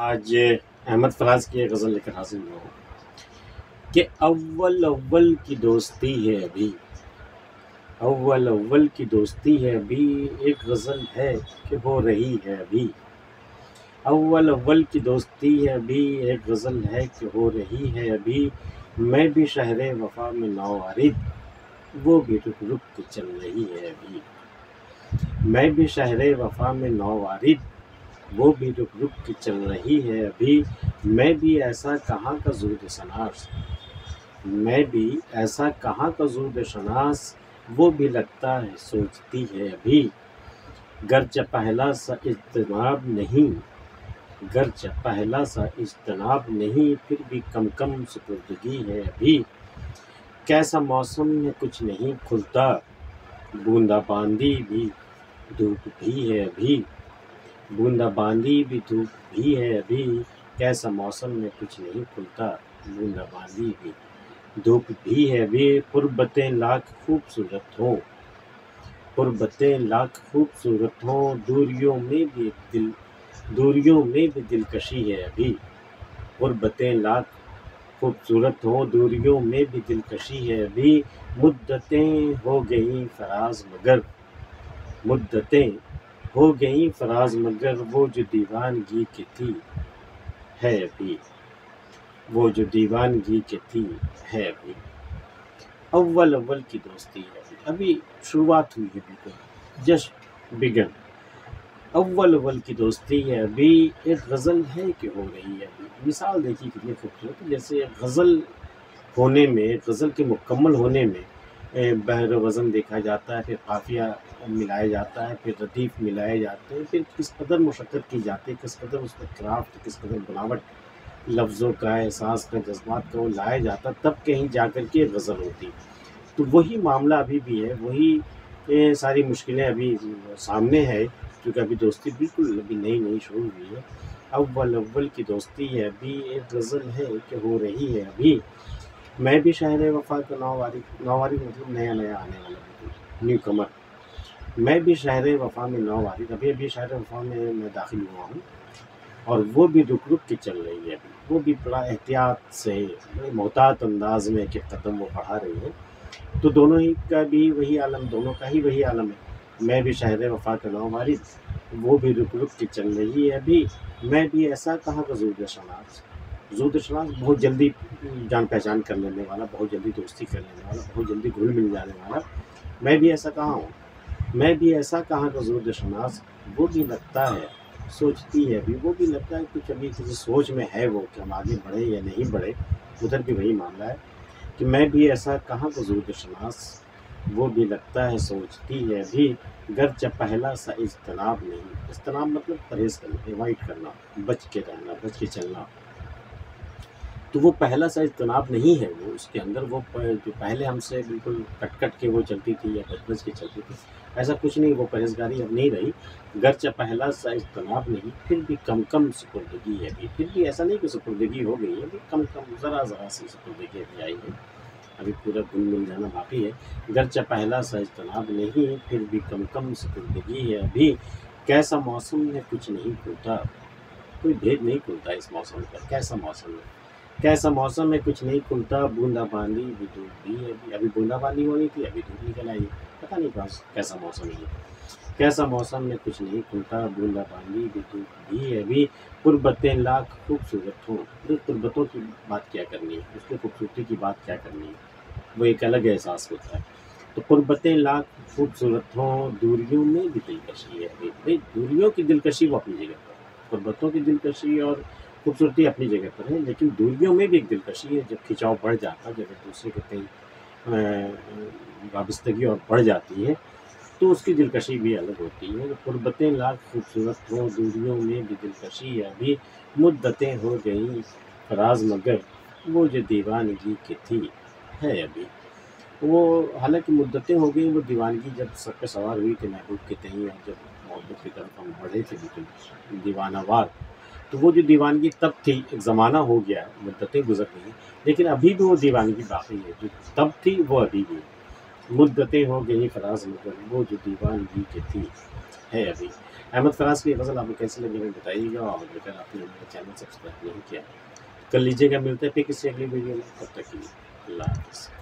आज अहमद फराज की गज़ल लेकर हाजिर हुआ हूँ कि अव्वल अव्वल की दोस्ती है अभी। अव्वल अव्वल की दोस्ती है अभी, एक गज़ल है कि हो रही है अभी। अव्वल अव्वल की दोस्ती है अभी, एक गज़ल है कि हो रही है अभी। मैं भी शहर वफा में नौवारिद, वो भी रुक रुक के चल रही है अभी। मैं भी शहर वफा में नौवारिद वो भी रुक रुक के चल रही है अभी, मैं भी ऐसा कहाँ का जुर्द शनास? मैं भी ऐसा कहाँ का जुर्द शनास? वो भी लगता है, सोचती है अभी। गर्च पहला सा इज्तनाब नहीं। गर्च पहला सा इजतनाब नहीं, फिर भी कम कम सुपुर्दगी है अभी। कैसा मौसम में कुछ नहीं खुलता। बूंदाबांदी भी, धूप भी है अभी। बूंदाबांदी भी धूप भी है अभी। कैसा मौसम में कुछ नहीं खुलता बूंदाबांदी भी। धूप भी है अभी। पुरबतें लाख खूबसूरत हों। पुरबतें लाख खूबसूरत हों। दूरियों में भी दिल, दूरियों में भी दिलकशी है अभी। गुरबतें लाख खूबसूरत हों। दूरियों में भी दिलकशी है अभी। मुद्दतें हो गई फराज मगर। मुद्दतें हो गई फराज मगर वो जो दीवानगी की थी, है अभी वो जो दीवानगी की थी, है अभी अव्वल अव्वल की दोस्ती है अभी अभी शुरुआत हुई है बिल्कुल। Just begun. अव्वल अव्वल की दोस्ती है अभी। एक गज़ल है कि हो रही है अभी। मिसाल देखिए कितनी खूबसूरत जैसे गज़ल होने में, गज़ल के मुकम्मल होने में बहर वज़न देखा जाता है, फिर काफिया मिलाया जाता है, फिर रदीफ़ मिलाए जाते हैं, फिर किस कदर मुशक्क़त की जाती है, किस कदर उसमें क्राफ्ट किस कदर बनावट, लफ्ज़ों का एहसास, का जज्बात का वो लाया जाता तब कहीं जा कर के गज़ल होती तो वही मामला अभी भी है, वही सारी मुश्किलें अभी सामने है, क्योंकि अभी दोस्ती बिल्कुल अभी नई नई शुरू हुई है। अव्वल अव्वल की दोस्ती है, अभी एक गज़ल है कि हो रही है अभी। मैं भी शहर वफा का नौवारी नौवारी मतलब नया नया आने वाला न्यू कमर मैं भी शहर वफा में नौवारी, अभी अभी शहर वफा में मैं दाखिल हुआ हूँ। और वो भी रुक रुक के चल रही है अभी। वो भी बड़ा एहतियात से, बड़े मोहतात अंदाज में कि कदम वो बढ़ा रही है। तो दोनों ही का भी वही आलम, दोनों का ही वही आलम है। मैं भी शहर वफा का नौ वारिद वो भी रुक रुक के चल रही है अभी। मैं भी ऐसा कहाँ का जूद जूद बहुत जल्दी जान पहचान कर लेने वाला, बहुत जल्दी दोस्ती कर लेने वाला, बहुत जल्दी घुल मिल जाने वाला। मैं भी ऐसा कहाँ हूँ? मैं भी ऐसा कहाँ का शनास वो भी लगता है, सोचती है अभी वो भी लगता है कुछ अभी किसी सोच में है वो कि हम आगे बढ़े या नहीं बढ़े। उधर भी वही मामला है कि मैं भी ऐसा कहाँ का शनास वो भी लगता है, सोचती है अभी गर्च पहला सा इज्तनाब नहीं इज्तनाब मतलब परहेज करना एवॉइड करना, बच के रहना, बच के चलना। तो वो पहला साइज़ तनाव नहीं है वो, उसके अंदर वो जो पहले हमसे बिल्कुल कट कट के वो चलती थी या बच बच के चलती थी, ऐसा कुछ नहीं, वो परहेजगारी अब नहीं रही। गर्च पहला साइज़ तनाव नहीं, फिर भी कम कम सुपुर्दगी है अभी, फिर भी ऐसा नहीं कि सुपुर्दगी हो गई है, अभी कम कम ज़रा ज़रा सी सुपुर्दगी अभी आई है। अभी पूरा घुल मिल जाना बाकी है। गर्चा पहला साइज़ तनाव नहीं, फिर भी कम कम सुपुर्दगी है अभी। कैसा मौसम में कुछ नहीं खुलता, कोई भेद नहीं खुलता इस मौसम का कैसा मौसम है? कैसा मौसम है कुछ नहीं खुलता? बूंदाबांदी भी धूप भी अभी। अभी बूंदाबांदी होनी थी, अभी धूप निकल आई। पता नहीं कैसा मौसम है। कैसा मौसम में कुछ नहीं खुलता? बूंदाबांदी भी धूप भी अभी। कुर्बतें लाख खूबसूरत हों। कुर्बतों की बात क्या करनी है? उसकी खूबसूरती की बात क्या करनी है? वो एक अलग एहसास होता है। तो कुर्बतें लाख खूबसूरत हों, दूरियों में भी दिलकशी है। भाई, दूरियों की दिलकशी वो अपनी जगह पर कुर्बतों की दिलकशी और खूबसूरती अपनी जगह पर है, लेकिन दूरियों में भी एक दिलकशी है, जब खिंचाव बढ़ जाता है, जब एक दूसरे के कहीं वाबस्तगी और बढ़ जाती है तो उसकी दिलकशी भी अलग होती है। तो कुर्बतें लाख खूबसूरत हों दूरियों में भी दिलकशी अभी मुद्दतें हो गई फराज मगर वो जो दीवानगी की थी, है अभी। वो हालाँकि मुद्दतें हो गई, वो दीवानगी जब सर पे सवार हुई थी महबूब के तहीं और जब मोहब्बत की तरफ़ हम बढ़े थे बिल्कुल दीवानावार तो वो जो दीवानगी तब थी, एक ज़माना हो गया, मुद्दतें गुजर गई लेकिन अभी भी वो दीवानगी बाकी है, जो तब थी, वो अभी भी मुद्दतें हो गई, फराज मगर वो जो दीवानगी की थी, है अभी। अहमद फराज की गज़ल आपको कैसे लगी, हमें बताइएगा, और अगर आपने मेरा चैनल सब्सक्राइब नहीं किया, कर लीजिएगा, मिलते हैं फिर किसी अगली वीडियो में, तब तक के लिए